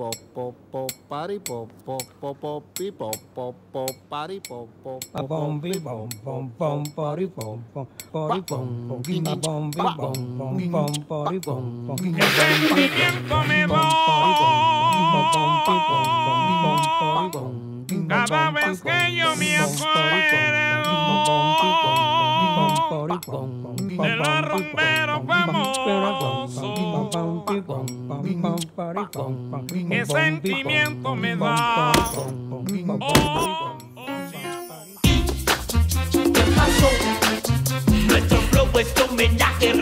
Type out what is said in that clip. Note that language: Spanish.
pop pop pop party pop pop pop pop pi pop pop pop party pop pop Ba pop bom pop bi pi bom pop bom bom body bom bom body bom bom ba bom bi bom bom bom body bom bom ¿Qué sentimiento me da? Cada vez que yo me acuerdo de los romperos famosos, ¿qué sentimiento me da? Oh, Nuestro flow es homenaje